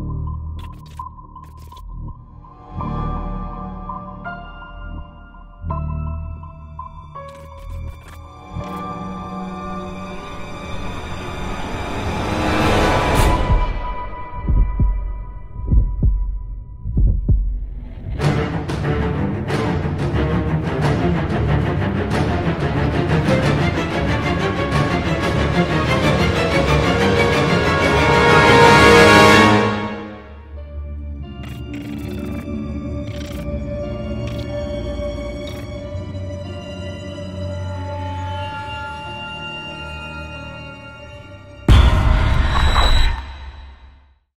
you.